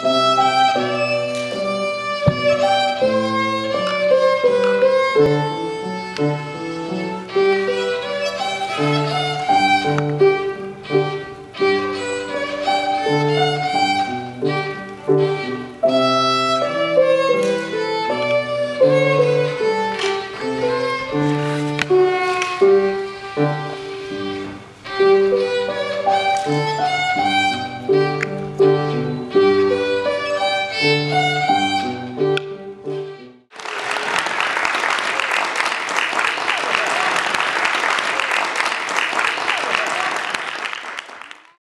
Thank mm -hmm. you. Música